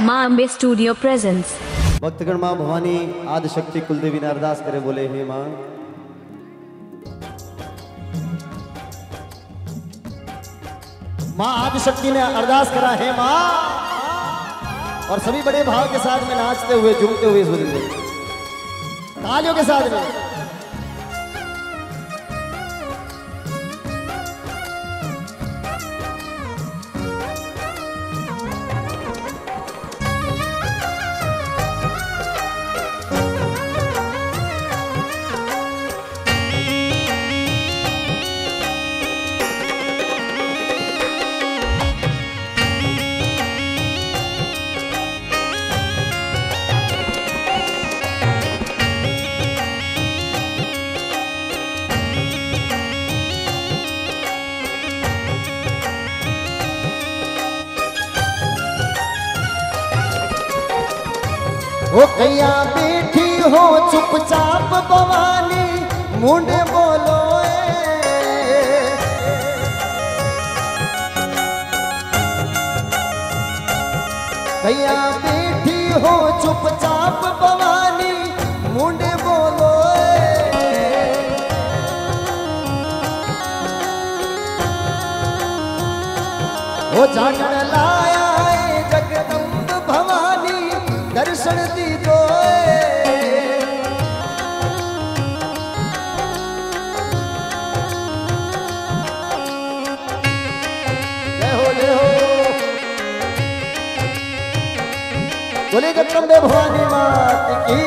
माँ Ambe studio presence भक्तगण माँ भवानी आदि शक्ति कुलदेवी ने अरदास करे बोले, हे माँ माँ आदि शक्ति ने अरदास करा, हे माँ, और सभी बड़े भाव के साथ में नाचते हुए, झूमते हुए इस तालियों के साथ में। ओ कैया बैठी हो चुपचाप भवानी मुंडे बोलो। कैया बैठी हो चुपचाप भवानी मुंडे बोलो। ओ जागण लाया बोले जगदम्बे भवानी मात की।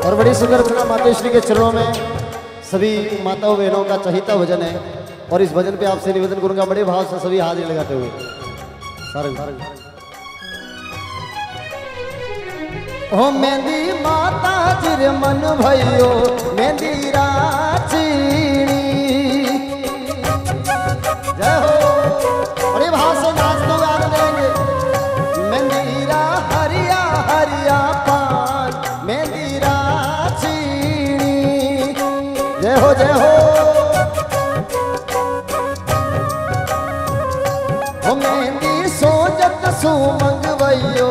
और बड़ी सुंदर रचना मातेश्वरी के चरणों में सभी माताओं बहनों का चहिता भजन है और इस भजन पे आपसे निवेदन करूँगा, बड़े भाव से सभी हाजिर लगाते हुए। सारंग। सारंग ओ मेहंदी माता जिर मन भयो, मेहंदी राची जय हो जय हो जय हो हो मेहंदी सोजत सुमंग वैयो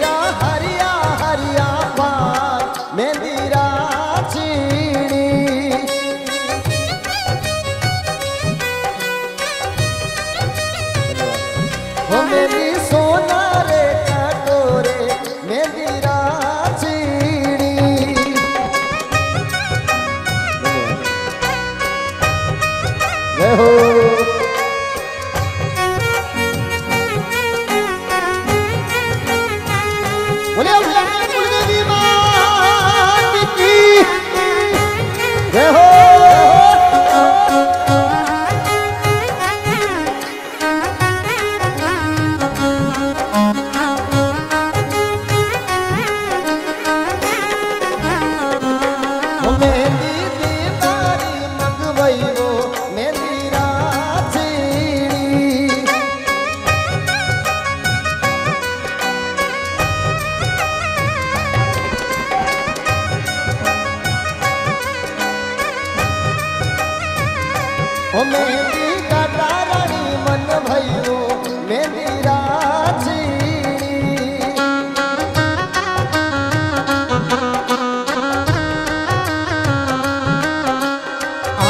हो हो मेहंदी का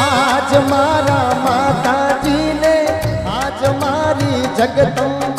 आज मारा माता जी ने आज मारी जगदम्बा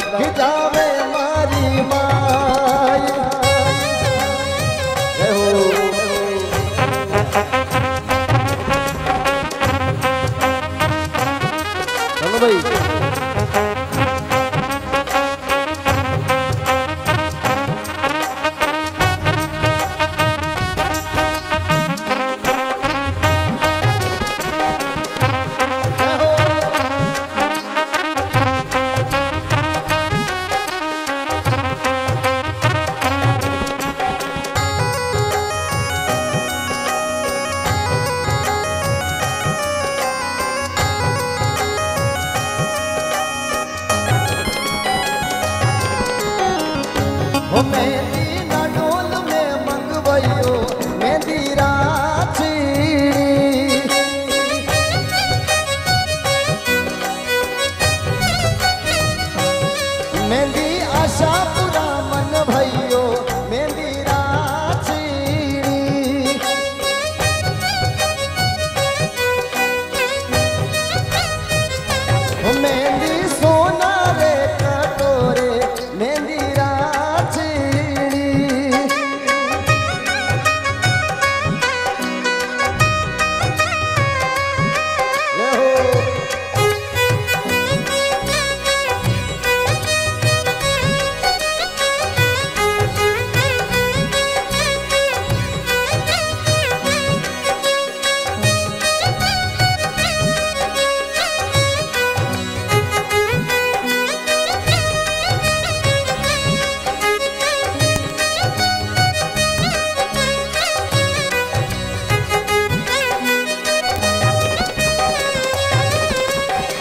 रखे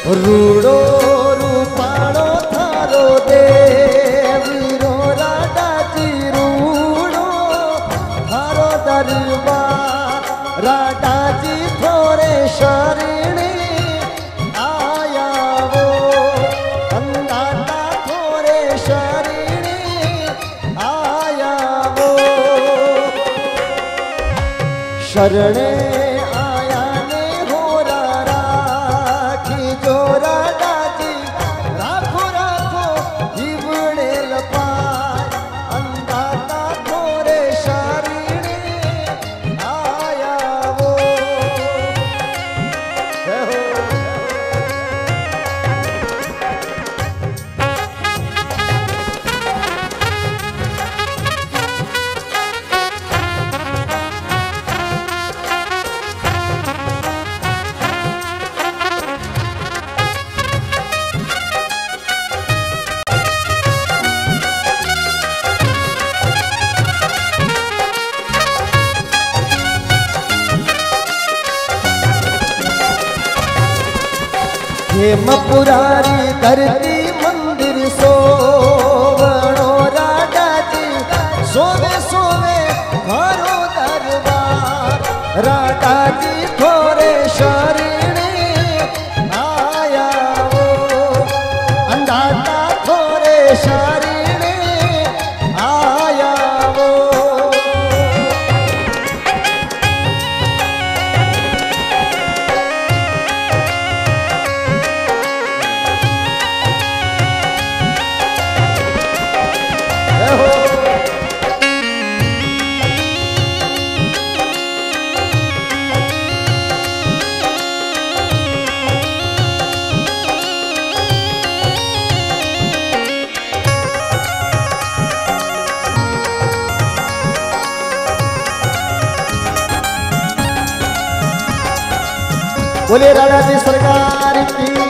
રૂડો રૂપાળો થારો દે વીરો રાડાજી રૂડો થારો દરબાર રાડાજી થોરે શરણે આયાવો. અંદાતા થોરે શરણે આયાવો. શરણે पुरानी धरती बोले राजा जी सरकार की